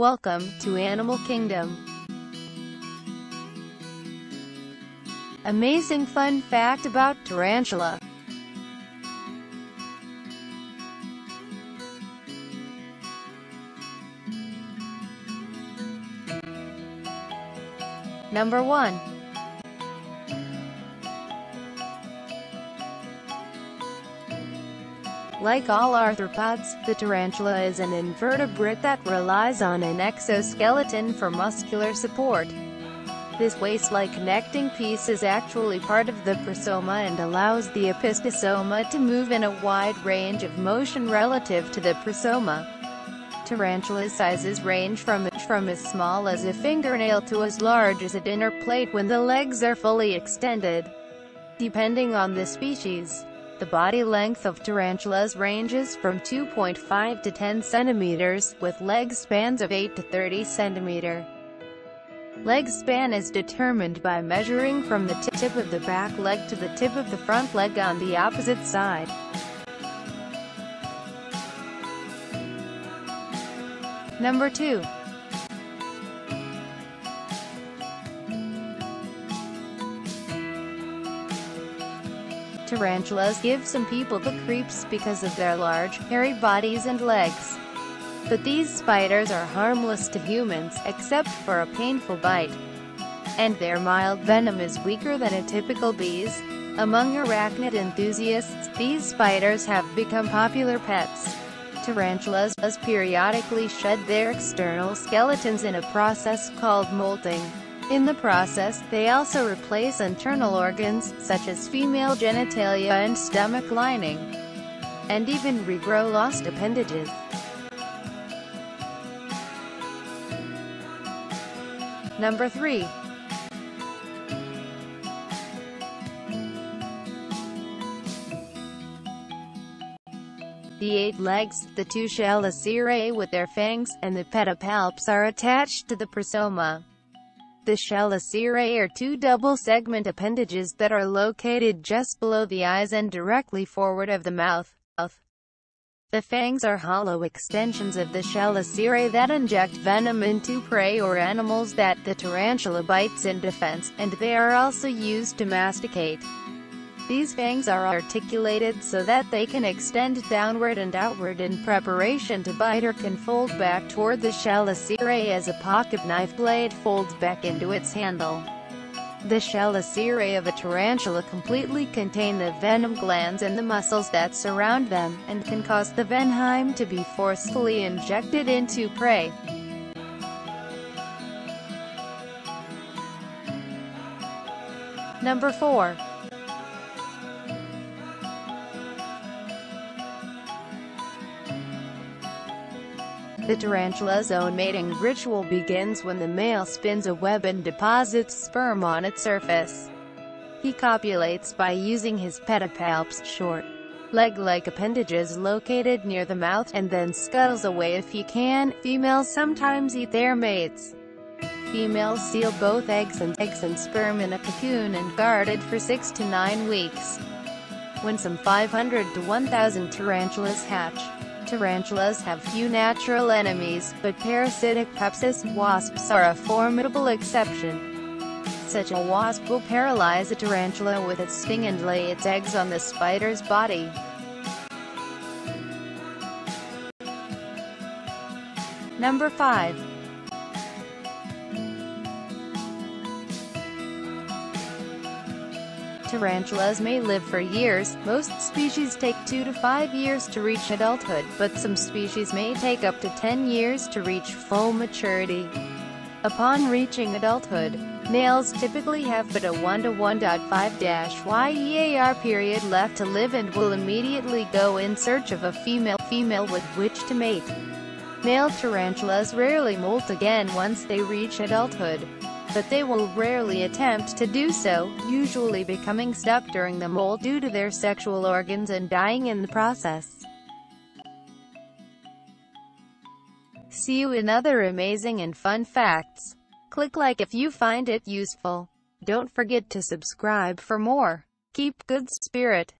Welcome to Animal Kingdom. Amazing fun fact about tarantula. Number 1. Like all arthropods, the tarantula is an invertebrate that relies on an exoskeleton for muscular support. This waist-like connecting piece is actually part of the prosoma and allows the opisthosoma to move in a wide range of motion relative to the prosoma. Tarantula sizes range from, from as small as a fingernail to as large as a dinner plate when the legs are fully extended. Depending on the species, the body length of tarantulas ranges from 2.5 to 10 centimeters, with leg spans of 8 to 30 centimeter. Leg span is determined by measuring from the tip of the back leg to the tip of the front leg on the opposite side. Number 2. Tarantulas give some people the creeps because of their large, hairy bodies and legs. But these spiders are harmless to humans, except for a painful bite. And their mild venom is weaker than a typical bee's. Among arachnid enthusiasts, these spiders have become popular pets. Tarantulas as periodically shed their external skeletons in a process called molting. In the process, they also replace internal organs, such as female genitalia and stomach lining, and even regrow lost appendages. Number 3. The eight legs, the two chelicerae with their fangs, and the pedipalps are attached to the prosoma. The chelicerae are two double-segment appendages that are located just below the eyes and directly forward of the mouth. The fangs are hollow extensions of the chelicerae that inject venom into prey or animals that the tarantula bites in defense, and they are also used to masticate. These fangs are articulated so that they can extend downward and outward in preparation to bite or can fold back toward the chelicerae as a pocket knife blade folds back into its handle. The chelicerae of a tarantula completely contain the venom glands and the muscles that surround them, and can cause the venom to be forcefully injected into prey. Number 4. The tarantula's own mating ritual begins when the male spins a web and deposits sperm on its surface. He copulates by using his pedipalps short, leg-like appendages located near the mouth, and then scuttles away if he can. Females sometimes eat their mates. Females seal both eggs and, eggs and sperm in a cocoon and guard it for 6 to 9 weeks. When some 500 to 1,000 tarantulas hatch, tarantulas have few natural enemies, but parasitic Pepsis wasps are a formidable exception. Such a wasp will paralyze a tarantula with its sting and lay its eggs on the spider's body. Number 5. Tarantulas may live for years, most species take 2 to 5 years to reach adulthood, but some species may take up to 10 years to reach full maturity. Upon reaching adulthood, males typically have but a 1 to 1.5-year period left to live and will immediately go in search of a female, female with which to mate. Male tarantulas rarely molt again once they reach adulthood but they will rarely attempt to do so, usually becoming stuck during the molt due to their sexual organs and dying in the process. See you in other amazing and fun facts. Click like if you find it useful. Don't forget to subscribe for more. Keep good spirit.